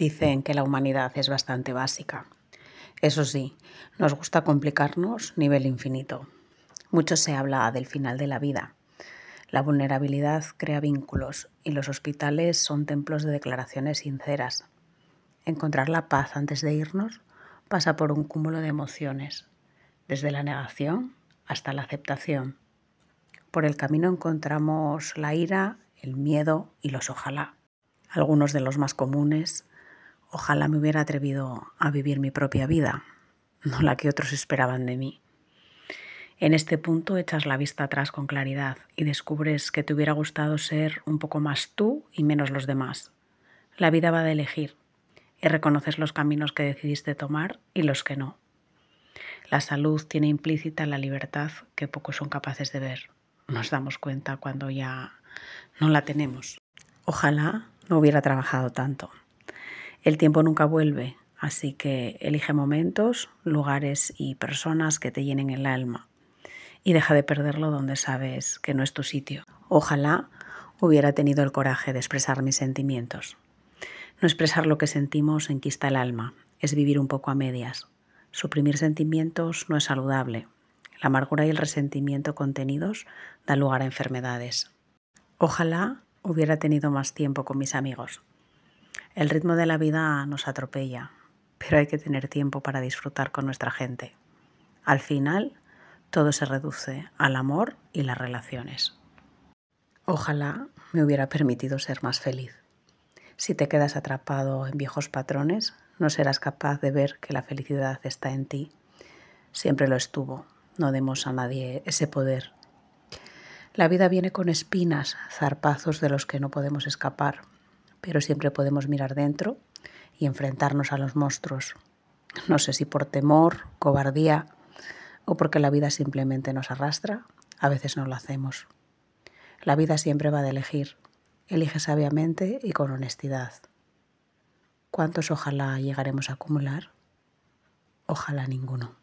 Dicen que la humanidad es bastante básica. Eso sí, nos gusta complicarnos nivel infinito. Mucho se habla del final de la vida. La vulnerabilidad crea vínculos y los hospitales son templos de declaraciones sinceras. Encontrar la paz antes de irnos pasa por un cúmulo de emociones, desde la negación hasta la aceptación. Por el camino encontramos la ira, el miedo y los ojalá. Algunos de los más comunes Ojalá me hubiera atrevido a vivir mi propia vida, no la que otros esperaban de mí. En este punto echas la vista atrás con claridad y descubres que te hubiera gustado ser un poco más tú y menos los demás. La vida va de elegir y reconoces los caminos que decidiste tomar y los que no. La salud tiene implícita la libertad que pocos son capaces de ver. Nos damos cuenta cuando ya no la tenemos. Ojalá no hubiera trabajado tanto. El tiempo nunca vuelve, así que elige momentos, lugares y personas que te llenen el alma y deja de perderlo donde sabes que no es tu sitio. Ojalá hubiera tenido el coraje de expresar mis sentimientos. No expresar lo que sentimos enquista el alma, es vivir un poco a medias. Suprimir sentimientos no es saludable. La amargura y el resentimiento contenidos dan lugar a enfermedades. Ojalá hubiera tenido más tiempo con mis amigos. El ritmo de la vida nos atropella, pero hay que tener tiempo para disfrutar con nuestra gente. Al final, todo se reduce al amor y las relaciones. Ojalá me hubiera permitido ser más feliz. Si te quedas atrapado en viejos patrones, no serás capaz de ver que la felicidad está en ti. Siempre lo estuvo. No demos a nadie ese poder. La vida viene con espinas, zarpazos de los que no podemos escapar pero siempre podemos mirar dentro y enfrentarnos a los monstruos. No sé si por temor, cobardía o porque la vida simplemente nos arrastra, a veces no lo hacemos. La vida siempre va de elegir. Elige sabiamente y con honestidad. ¿Cuántos ojalá llegaremos a acumular? Ojalá ninguno.